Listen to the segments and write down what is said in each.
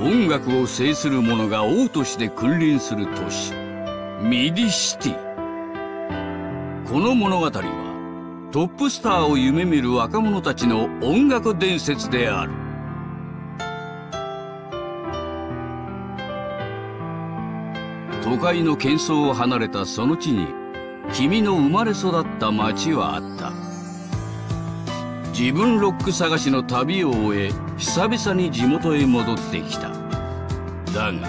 音楽を制する者が王として君臨する都市ミディシティ。この物語はトップスターを夢見る若者たちの音楽伝説である。都会の喧騒を離れたその地に君の生まれ育った町はあった。自分ロック探しの旅を終え久々に地元へ戻ってきた。だが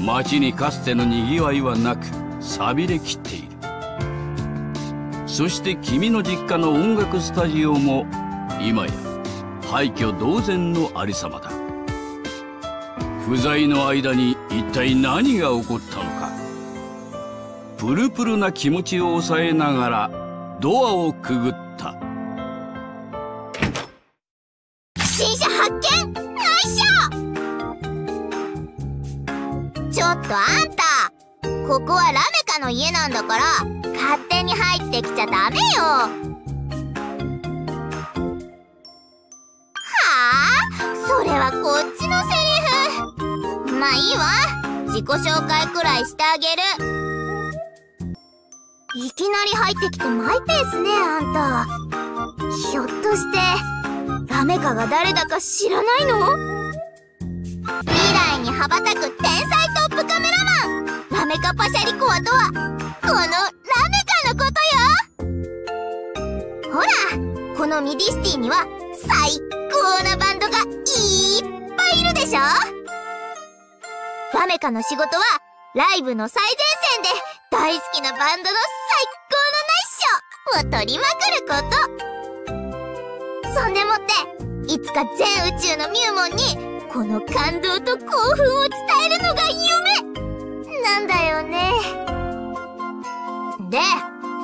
町にかつてのにぎわいはなく寂れきっている。そして君の実家の音楽スタジオも今や廃墟同然のありさまだ。不在の間に一体何が起こったのか。プルプルな気持ちを抑えながらドアをくぐった。家なんだから勝手に入ってきちゃダメよ。はあそれはこっちのセリフ。まあいいわ。自己紹介くらいしてあげる。いきなり入ってきてマイペースねあんた。ひょっとしてラメカが誰だか知らないの？未来に羽ばたく天才トップメカパシャリコアとはこのラメカのことよほらこのミディシティには最高なバンドがいっぱいいるでしょ。ラメカの仕事はライブの最前線で大好きなバンドの最高のナイッショー。を取りまくること。そんでもっていつか全宇宙のミューモンにこの感動と興奮を伝えるのが夢。なんだよね。で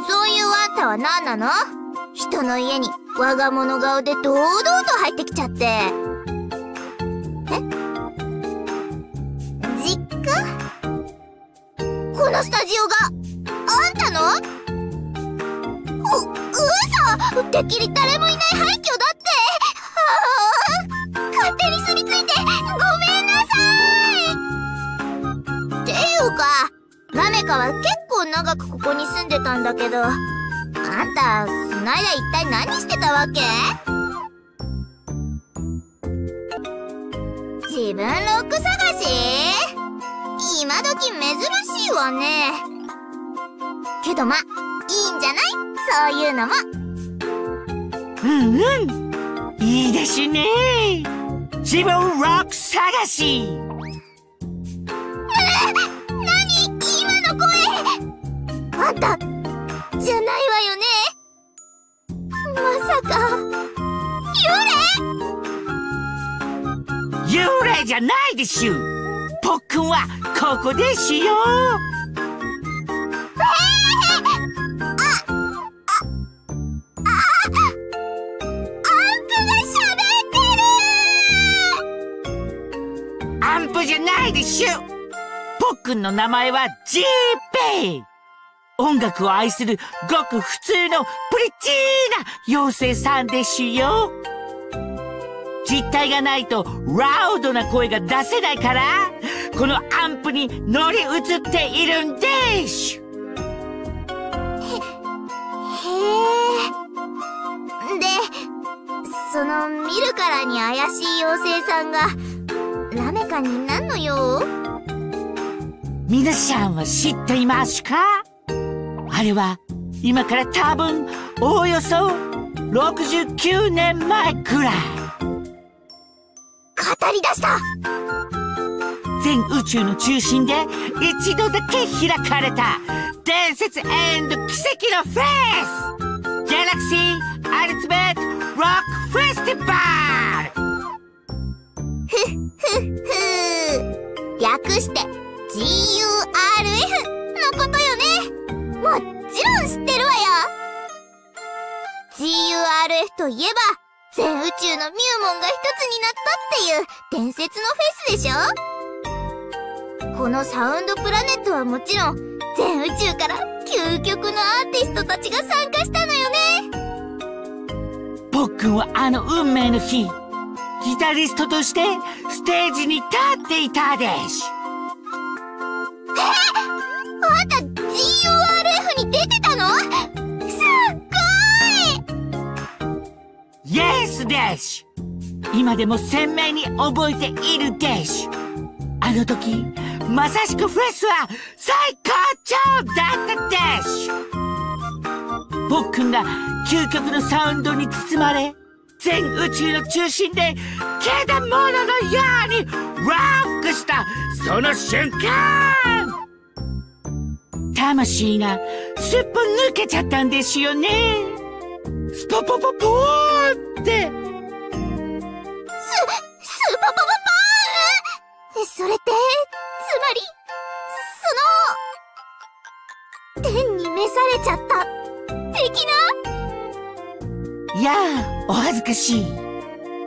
そういうあんたは何なの？人の家に我が物顔で堂々と入ってきちゃって。え？実家？このスタジオがあんたの？う嘘てっきり誰もいない廃墟だってカは結構長くここに住んでたんだけどあんたその間一体何してたわけ？自分ロック探し？今時珍しいわね。けどまいいんじゃない？そういうのも。うんうん。いいですね。自分ロック探し あんた。じゃないわよね。まさか。幽霊。幽霊じゃないでしゅ。ぽっくんはここですよアンプじゃないでしゅぽっくんの名前はジーペイ音楽を愛するごく普通のプリチーな妖精さんですよ。実体がないとラウドな声が出せないからこのアンプに乗り移っているんです。へえでその見るからに怪しい妖精さんがラメカに何の用皆さんは知っていますか？あれは今から多分おおよそ69年前くらい。語り出した。全宇宙の中心で一度だけ開かれた伝説奇跡のフェス。ギャラクシーといえば全宇宙のミューモンが一つになったっていう伝説のフェスでしょ？このサウンドプラネットはもちろん全宇宙から究極のアーティストたちが参加したのよね。ーポッくんはあの運命の日ギタリストとしてステージに立っていたでしあんたでし今でも鮮明に覚えているでしあの時まさしくフレスは最高潮だったでしポックンが究極のサウンドに包まれ全宇宙の中心でけだもののようにロックしたその瞬間。魂がすっぽ抜けちゃったんですよね。スポポポポーって。ス、スーパーパパパーン？それって、つまり、その、天に召されちゃった、的いやあお恥ずかしい。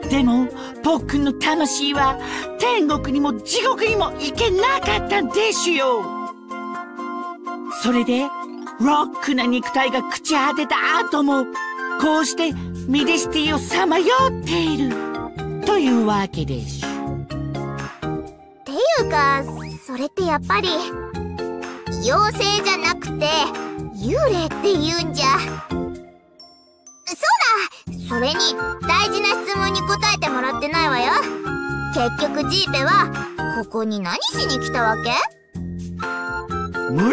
でもポックンの魂は天国にも地獄にも行けなかったんですよ。それでロックな肉体が朽ち果てた後もこうしてミディシティをさまよっている。というわけですなっていうか、それってやっぱり、妖精じゃなくて、幽霊って言うんじゃ。そうだ。それに、大事な質問に答えてもらってないわよ。結局ジーペは、ここに何しに来たわけ？無論。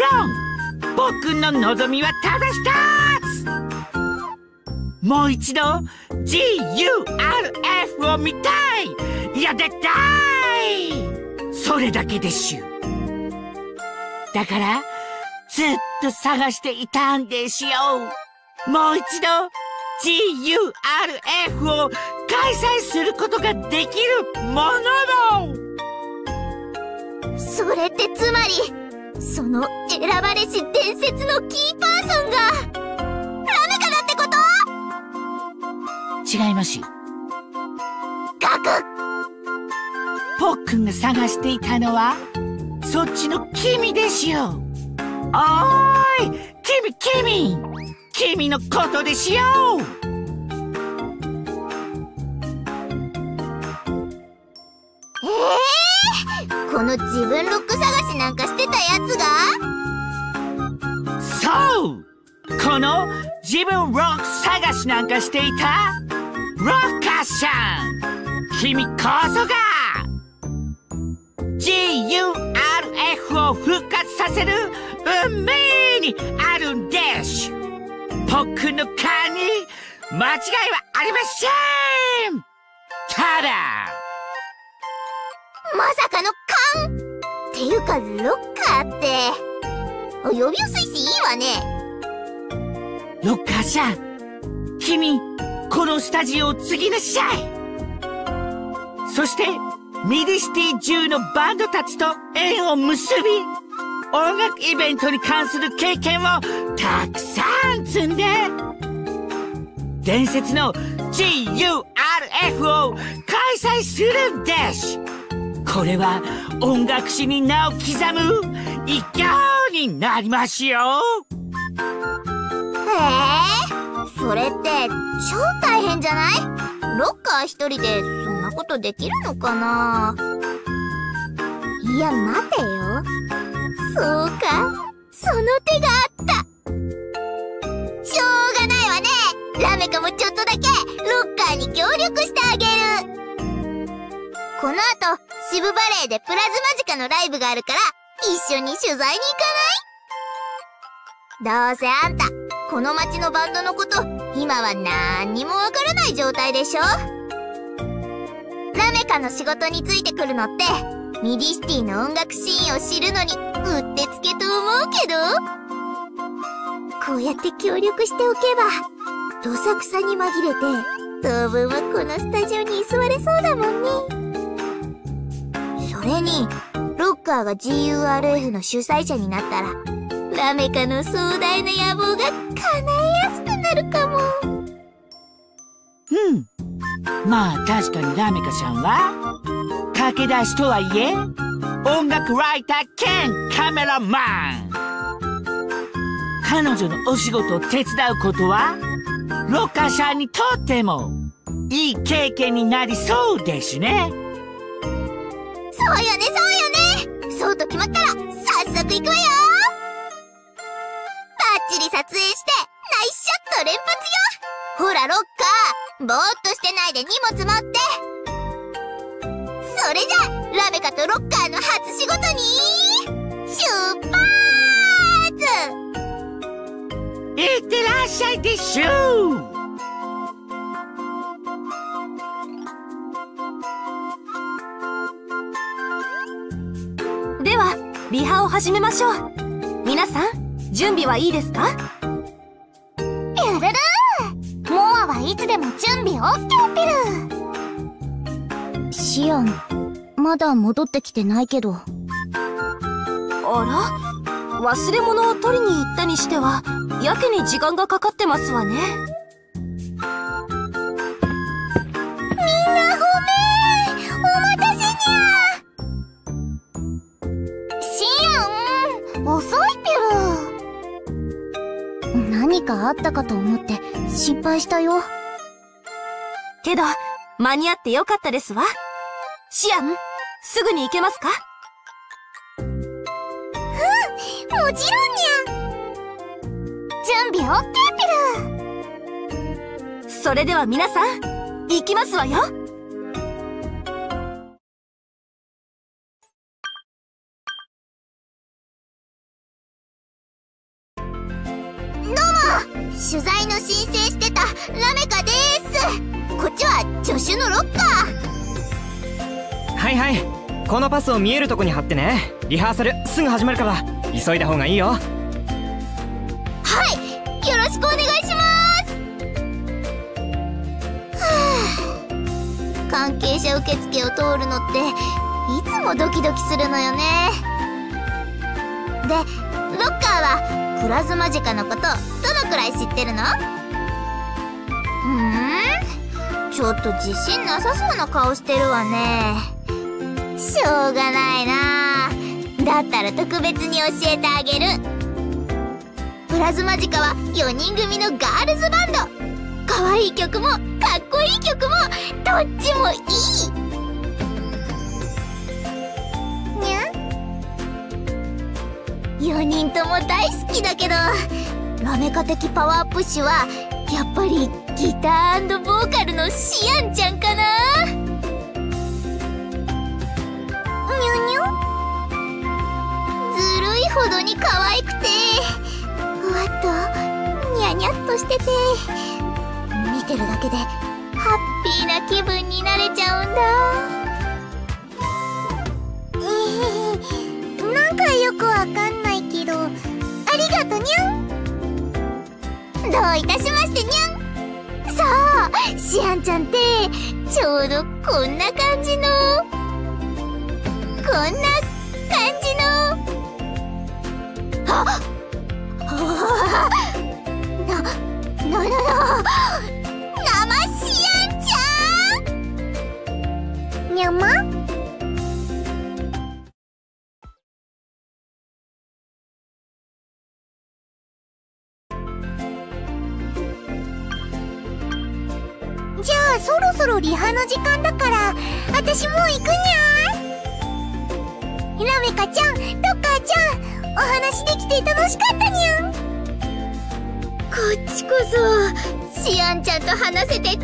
ポックンの望みはただ一つもう一度 GURF を見たい。いや絶対。それだけでしゅだからずっと探していたんですよ。もう一度 GURF を開催することができるものもそれってつまり、その選ばれし伝説のキーパーソンが、違いますガクポックンが探していたのはそっちの君ですよ。おーい君君君のことですよ。ええー、この自分ロック探しなんかしてたやつが？そうこの自分ロック探しなんかしていたロッカーさん君こそが GURF を復活させる運命にあるんです。僕の勘に間違いはありません。ただ。まさかの勘っていうかロッカーって。呼びやすいしいいわね。ロッカーさん君このスタジオを継ぎなさいそしてミディシティ中のバンドたちと縁を結び音楽イベントに関する経験をたくさん積んで伝説の GURF を開催するんです。これは音楽史に名を刻む一挙になりますよ。へえ。それって超大変じゃない？ロッカー一人でそんなことできるのかな？いや待てよ。そうか。その手があった。しょうがないわね。ラメカもちょっとだけロッカーに協力してあげる。この後シブバレーでプラズマジカのライブがあるから一緒に取材に行かない？どうせあんたこの町のバンドのこと今はなんにもわからない状態でしょ？ラメカの仕事についてくるのってミディシティの音楽シーンを知るのにうってつけと思うけど？こうやって協力しておけばどさくさに紛れて当分はこのスタジオに居座れそうだもんね。それにロッカーが GURF の主催者になったらラメカの壮大な野望が叶えやすくなるかも。うん。まあ確かにラメカさんは駆け出しとはいえ音楽ライター兼カメラマン。彼女のお仕事を手伝うことはロッカーさんにとってもいい経験になりそうですね。そうよねそうよね。そうと決まったら早速行くわよバッチリ撮影してナイスショット連発よ。ほらロッカー。ぼーっとしてないで荷物持って。それじゃラベカとロッカーの初仕事に。出発いってらっしゃいでしょではリハを始めましょう。皆さん準備はいいですか？ピュルルー！モアはいつでも準備オッケーピル！シアンまだ戻ってきてないけど。あら？忘れ物を取りに行ったにしてはやけに時間がかかってますわね。みんなごめんお待たせにゃシアン遅いピル何かあったかと思って心配したよ。けど間に合ってよかったですわ。シアンすぐに行けますか？もちろんにゃ準備オッケーピルそれでは皆さん。行きますわよこのパスを見えるとこに貼ってね。リハーサルすぐ始まるから。急いだ方がいいよ。はい。よろしくお願いします。はあ。関係者受付を通るのっていつもドキドキするのよね。でロッカーはプラズマジカのことどのくらい知ってるの？うん。ちょっと自信なさそうな顔してるわね。しょうがないな。だったら特別に教えてあげる。プラズマジカは4人組のガールズバンド。可愛い曲もかっこいい曲もどっちもいい。にゃ4人とも大好きだけどラメカ的パワープッシュはやっぱりギターボーカルのシアンちゃんかな。ほどに可愛くて。ふわっとニャニャっとしてて。見てるだけでハッピーな気分になれちゃうんだ。なんかよくわかんないけどありがとにゃん。どういたしましてにゃん。そうシアンちゃんってちょうどこんな感じのこんな感じ。の時間だから私もう行くにゃラメカちゃんロッカーちゃんお話できて楽しかったにゃん。こっちこそシアンちゃんと話せて超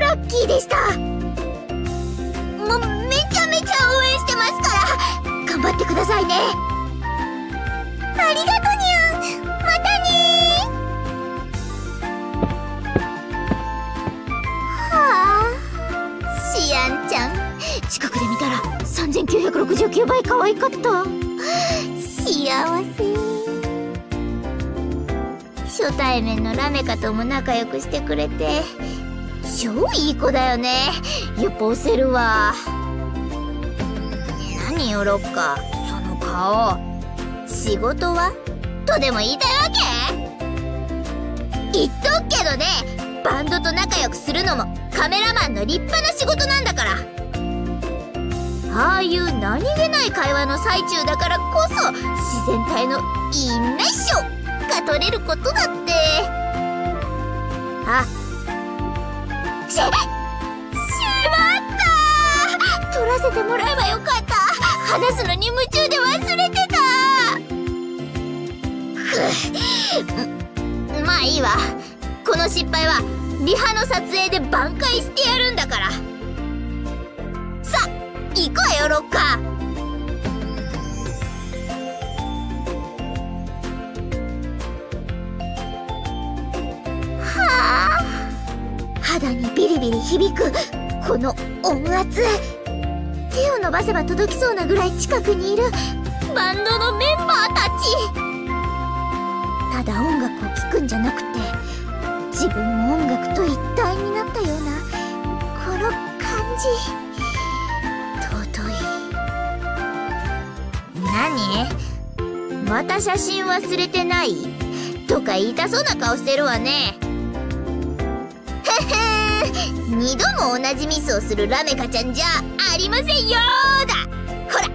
ラッキーでした。もうめちゃめちゃ応援してますから。頑張ってくださいね。ありがとに3969倍可愛かった。幸せ。初対面のラメカとも仲良くしてくれて超いい子だよね。やっぱ押せるわ。何よロッカーその顔。仕事はとでも言いたいわけ？言っとくけどねバンドと仲良くするのもカメラマンの立派な仕事なんだからああいう何気ない会話の最中だからこそ自然体のインナッショが取れることだって。あしった。撮らせてもらえばよかった。話すのに夢中で忘れてた。くまあいいわ。この失敗はリハの撮影で挽回してやるんだから。行こうよロッカー。はあ。肌にビリビリ響くこの音圧。手を伸ばせば届きそうなぐらい近くにいる。バンドのメンバーたち。ただ音楽を聴くんじゃなくて自分も音楽と一体になったようなこの感じ。何？また写真忘れてない？とか言いたそうな顔してるわね。へへー。二度も同じミスをするラメカちゃんじゃありませんよだ。ほら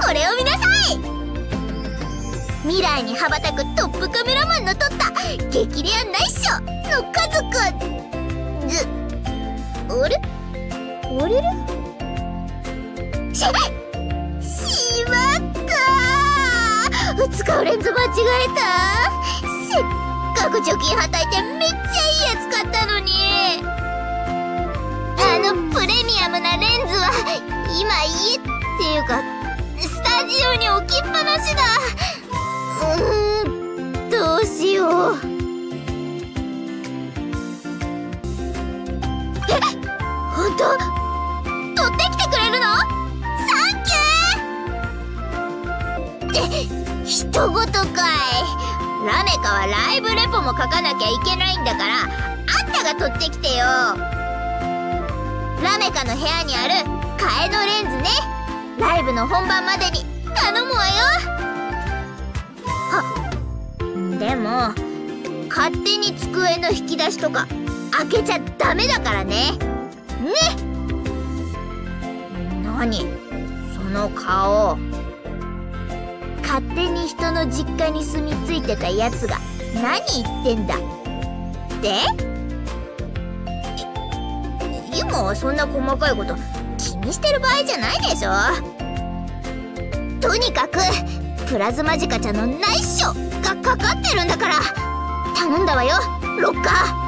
これを見なさい。未来に羽ばたくトップカメラマンの撮った激レアナイッショーの家族。ずあれあれれしし使うレンズ間違えた？せっかく貯金はたいてめっちゃいいやつ買ったのに。あのプレミアムなレンズは今家っていうかスタジオに置きっぱなしだ。人ごとかい。ラメカはライブレポも書かなきゃいけないんだからあんたが取ってきてよ。ラメカの部屋にある替えのレンズね。ライブの本番までに頼むわよ。はでも勝手に机の引き出しとか開けちゃダメだからね。ね。何？その顔。勝手に人の実家に住み着いてたやつが何言ってんだ。で？い今はそんな細かいこと気にしてる場合じゃないでしょ。とにかくプラズマジカちゃんの内緒がかかってるんだから頼んだわよロッカー。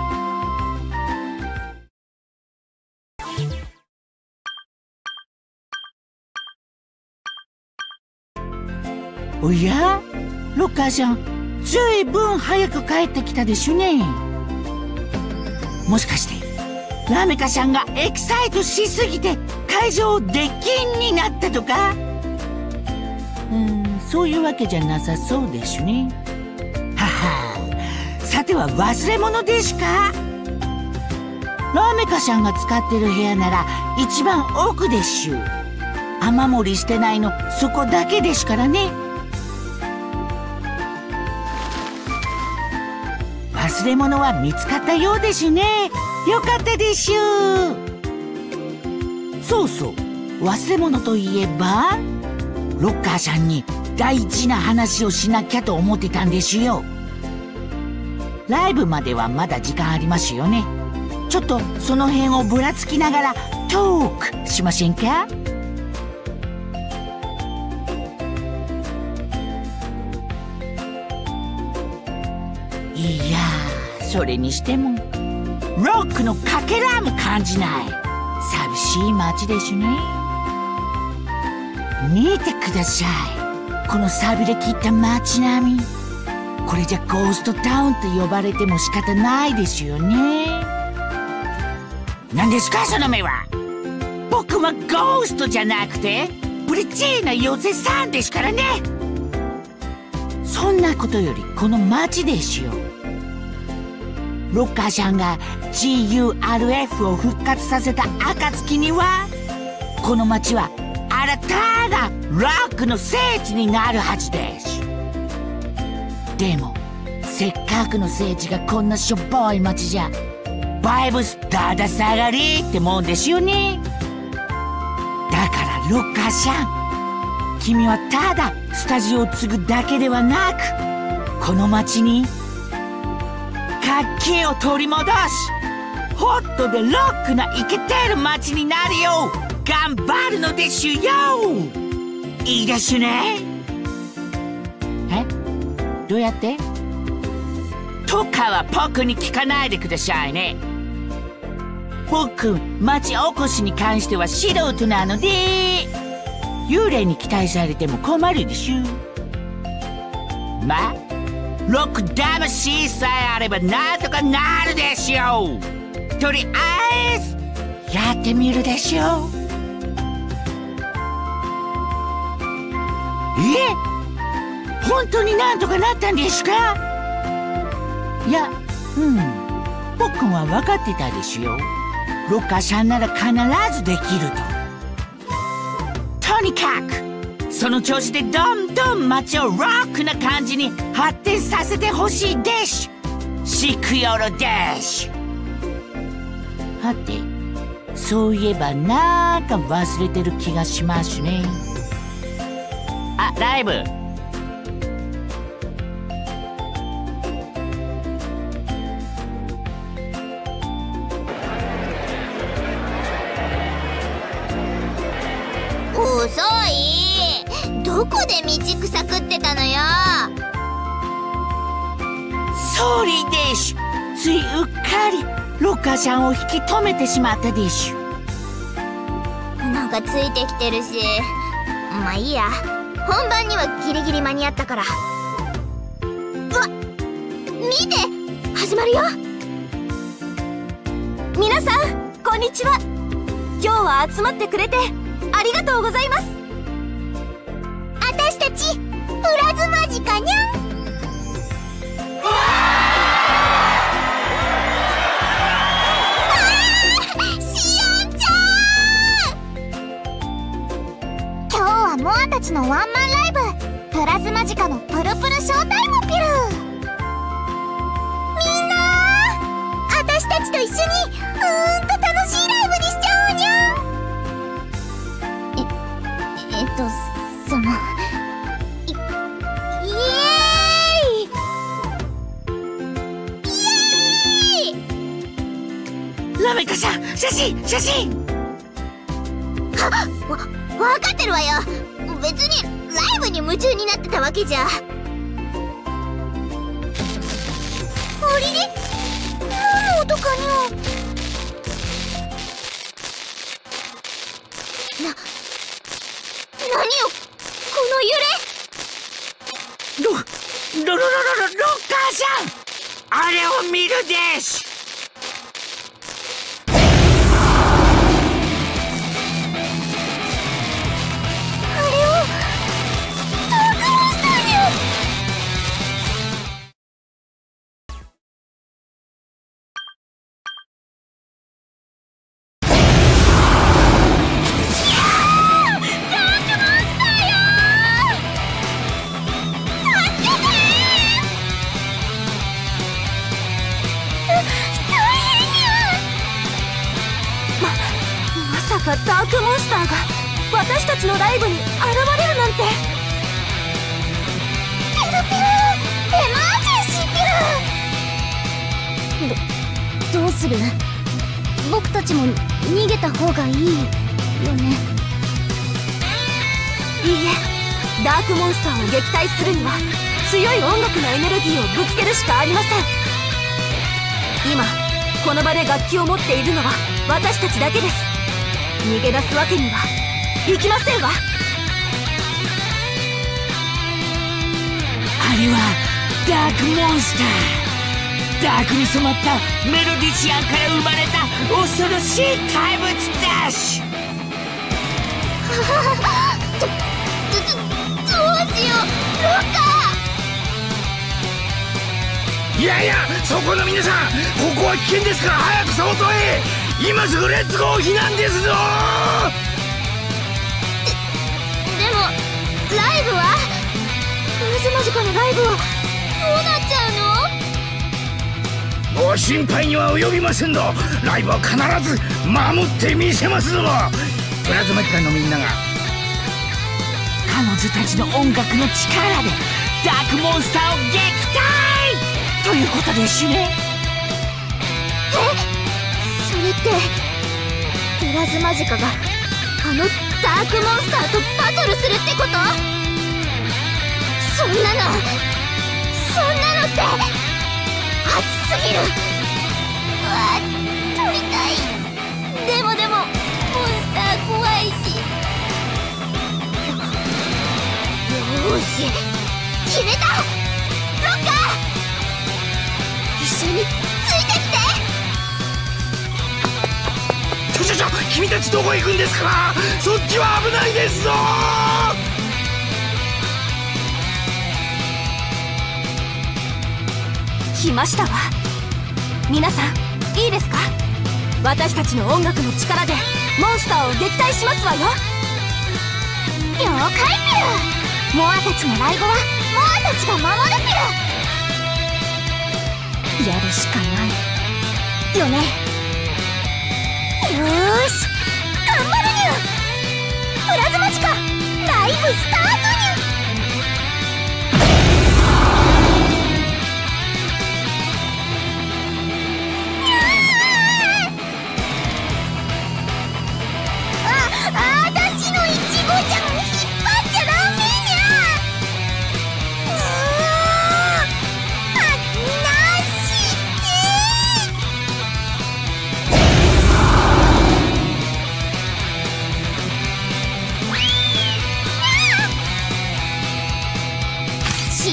おや？ロッカーさんずいぶん早く帰ってきたでしゅね。もしかしてラメカちゃんがエキサイトしすぎて会場出禁になったとか？うんそういうわけじゃなさそうでしゅね。はは。さては忘れ物でしか？ラメカちゃんが使ってる部屋なら一番奥でしゅ。雨漏りしてないのそこだけですからね。忘れ物は見つかったようですね。よかったでしゅそうそう。忘れ物といえばロッカーさんに大事な話をしなきゃと思ってたんですよ。ライブまではまだ時間ありますよね。ちょっとその辺をぶらつきながらトークしませんか？いやー。それにしてもロックのかけらも感じない。寂しい街ですね。見てください。この錆びれ切った街並み。これじゃゴーストタウンと呼ばれても仕方ないですよね。何ですか？その目は。僕はゴーストじゃなくてプリチーな妖精さんですからね。そんなことよりこの街ですよ。ロッカーさんが GURF を復活させた暁にはこの街は新たなロックの聖地になるはずです。でもせっかくの聖地がこんなしょっぽい街じゃバイブスだだ下がりってもんですよね。だからロッカーさん君はただスタジオを継ぐだけではなくこの街に活気を取り戻しホットでロックなイケてる街になるよう頑張るのでしゅよ。いいでしゅね。え？どうやって？とかは僕に聞かないでくださいね。僕町おこしに関しては素人なので幽霊に期待されても困るでしゅまあロック魂さえあればなんとかなるでしょう。とりあえずやってみるでしょう。え本当になんとかなったんですか？いやうん。僕は分かってたですよロッカーさんなら必ずできると。とにかくその調子でどんどん街をロックな感じに発展させてほしいです。シクヨロです。はてそういえばなんか忘れてる気がしますね。あライブ。遅い？どこで道草食ってたのよ。ソーリーでしゅついうっかりロッカーさんを引き止めてしまったでしゅ。なんかついてきてるし。まあいいや。本番にはギリギリ間に合ったから。うわ見て始まるよ。皆さんこんにちは。今日は集まってくれてありがとうございますジかにゃん。シアンちゃん！今日はモアたちのワンマンライブ。プラズマジカのプルプルショータイム写真。わ分かってるわよ。別にライブに夢中になってたわけじゃ。あれれ何の音かにゃンスターを撃退するには強い音楽のエネルギーをぶつけるしかありません。今この場で楽器を持っているのは私たちだけです。逃げ出すわけにはいきませんわ。あれはダークモンスター。ダークに染まったメロディシアンから生まれた恐ろしい怪物ですどどいやいやそこの皆さんここは危険ですから早く外へ。今すぐレッツゴー避難ですぞ。ーでもライブは？プラズマジカのライブはどうなっちゃうの？ご心配には及びませんぞ。ライブは必ず守ってみせますぞ。プラズマ機関のみんなが彼女たちの音楽の力でダークモンスターを撃退！ということですね。え？それってプラズマジカがあのダークモンスターとバトルするってこと？そんなのそんなのって熱すぎる。うわ撮りたい。でもでもモンスター怖いし。よーし決めたロッカー一緒についてきてちょちょちょ君たちどこ行くんですかそっちは危ないですぞ来ましたわ。皆さんいいですか？私たちの音楽の力でモンスターを撃退しますわよ。了解ピルモアたちのライブはモアたちが守るピルやるしかないよねよーし頑張るにゅプラズマチカライブスタートにゅ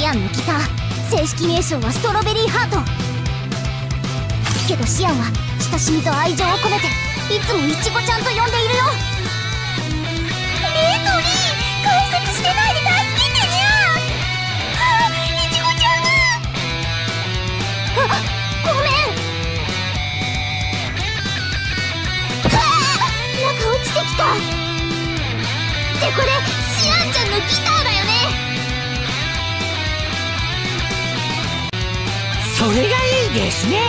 アンのギター。正式名称はストロベリーハート。けどシアンは親しみと愛情を込めていつもイチゴちゃんと呼んでいるよ。それがいいですね。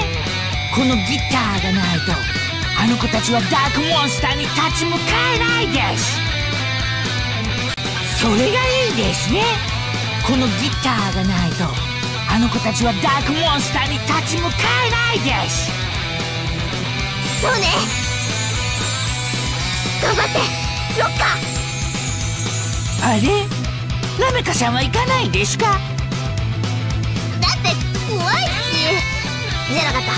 このギターがないとあの子たちはダークモンスターに立ち向かえないです。それがいいですね。このギターがないとあの子たちはダークモンスターに立ち向かえないです。そうね。頑張って。ロッカー。あれ？ラメカさんは行かないんですか？じゃなかった。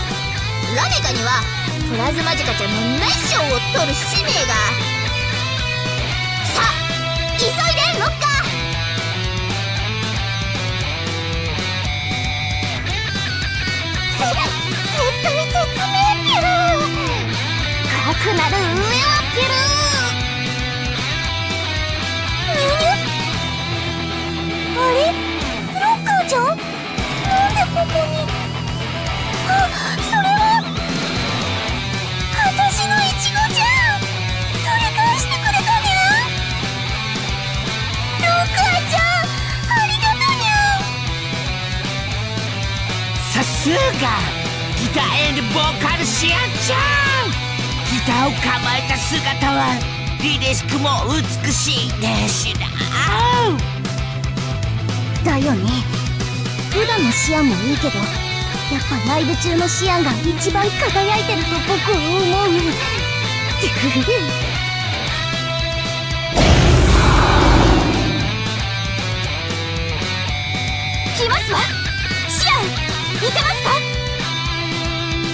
ラメカにはプラズマジカちゃんのナイションを取る使命が。さあ急いでロッカーぜ絶対説明ピュルかくなる上はピュルニュニュあれ？ゃさすがギターボーカルシアンちゃんギターを構えた姿はリレシクも美しいですなだよね普段のシアンもいいけどやっぱライブ中のシアンが一番輝いてると僕は思う来ますわけますか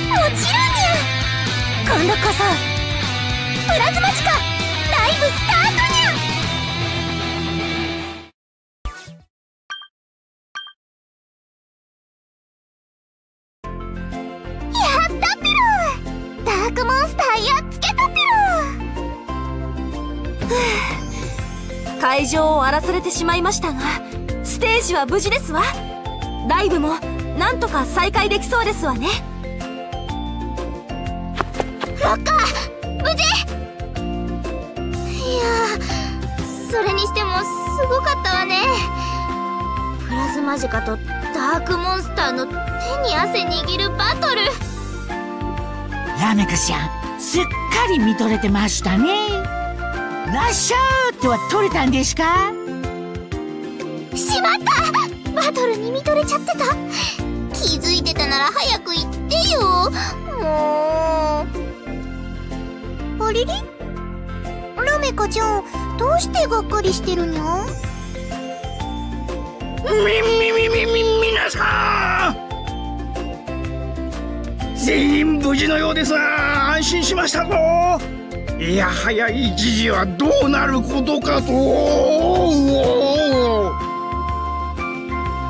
もちろんにゃ今度こそ。プラズマチカライブスター。トにゃやったピルダー。クモンスターやっつけたピル 会場を荒らされてしまいましたがステージは無事ですわ。ライブもなんとか再開できそうですわね。ロッカー無事。いやーそれにしてもすごかったわね。プラズマジカとダークモンスターの手に汗握るバトル。ラメカちゃんすっかり見とれてましたね。ラッシャーっては取れたんですか？しまった。バトルに見とれちゃってたれれラメカちゃんどうしてがっかりしてるにゃみみみみみ皆さん！全員無事のようです。な安心しましたぞ。いやはや一時はどうなることかと。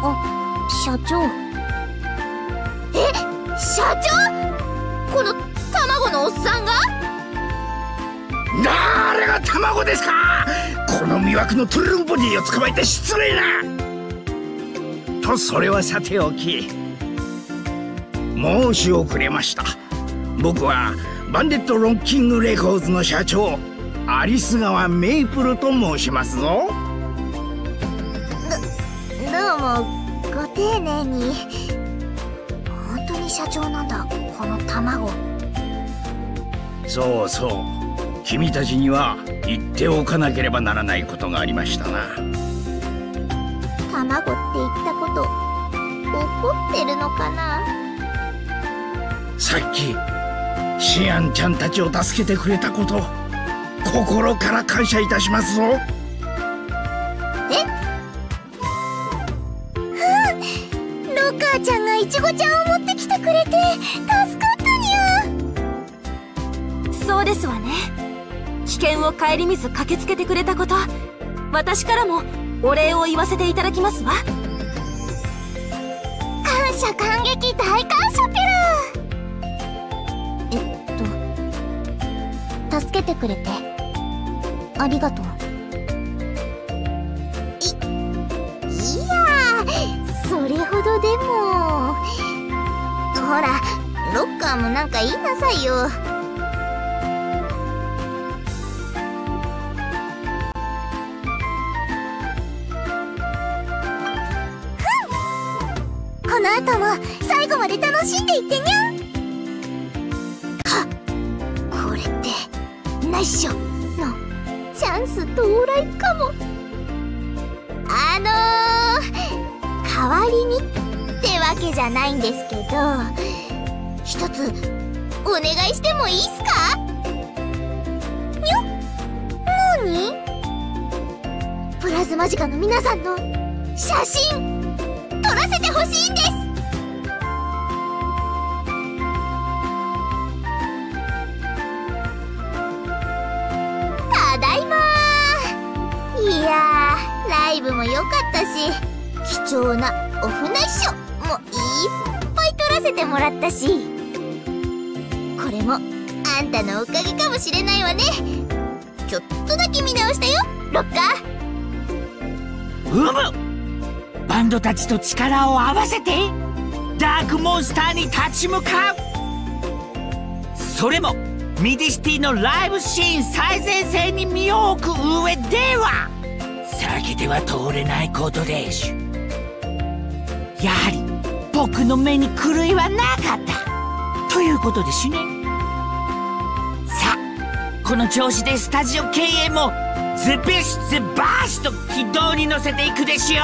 あ社長。え社長？この卵のおっさんが？誰が卵ですか？この魅惑のトゥルンボディを捕まえて失礼な！とそれはさておき申し遅れました。僕はバンデットロッキングレコーズの社長アリス川メイプルと申しますぞ。どうもご丁寧に。本当に社長なんだこの卵。そうそう君たちには言っておかなければならないことがありましたな。卵って言ったこと怒ってるのかな？さっきシアンちゃんたちを助けてくれたこと心から感謝いたしますぞ。ロッカーちゃんがイチゴちゃんを持ってきてくれて険を顧みず駆けつけてくれたこと私からもお礼を言わせていただきますわ。感謝感激大感謝ペル。えっと助けてくれて。ありがとう。いいやそれほどでも。ほらロッカーもなんか言いなさいよ。の後も最後まで楽しんでいってにゃはっこれってナイスショのチャンス到来かも。あのー、代わりにってわけじゃないんですけど一つお願いしてもいいっすか？よなにプラズマジカの皆さんの写真撮らせてほしいんです。ったし貴重なオフナイショもいっぱい撮らせてもらったしこれもあんたのおかげかもしれないわね。ちょっとだけ見直したよロッカ。うむ。バンドたちと力を合わせてダークモンスターに立ち向かう。それもミディシティのライブシーン最前線に身を置く上では。避けては通れないことでしゅやはり僕の目に狂いはなかった。ということですね。さあこの調子でスタジオ経営もズビシズバーシと軌道に乗せていくでしょ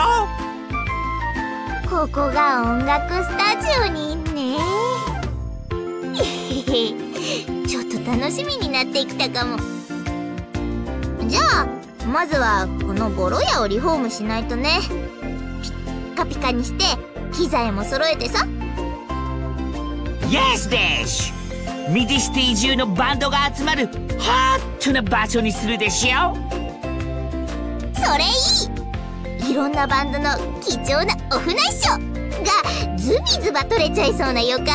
う。ここが音楽スタジオにね。ちょっと楽しみになってきたかも。じゃあまずはこのボロ屋をリフォームしないとね。ピッカピカにして機材も揃えてさ。イエスでしゅミディシティ中のバンドが集まるホットな場所にするでしょ？それいい。いろんなバンドの貴重なオフナイショがズビズバ取れちゃいそうな予感。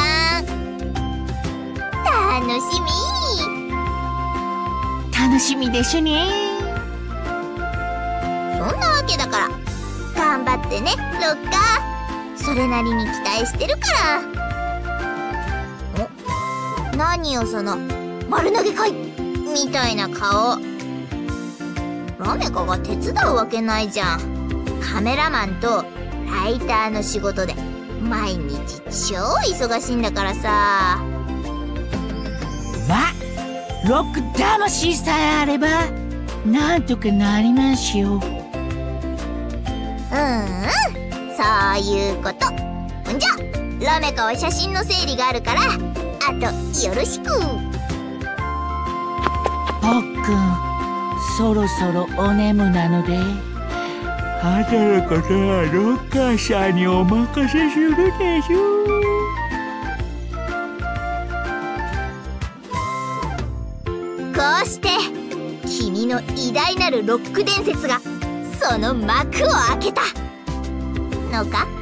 楽しみ。楽しみでしゅね。そんなわけだから。頑張ってねロッカー。それなりに期待してるから。お何よその丸投げかいみたいな顔。ラメカが手伝うわけないじゃん。カメラマンとライターの仕事で。毎日超忙しいんだからさ。まロック魂さえあればなんとかなりますよ。うん。うんそういうこと。んじゃラメカは写真の整理があるからあとよろしく。くんそろそろお眠なので。あとのことはロッカーさんにお任せするでしょこうして君の偉大なるロック伝説がその幕を開けた。のか？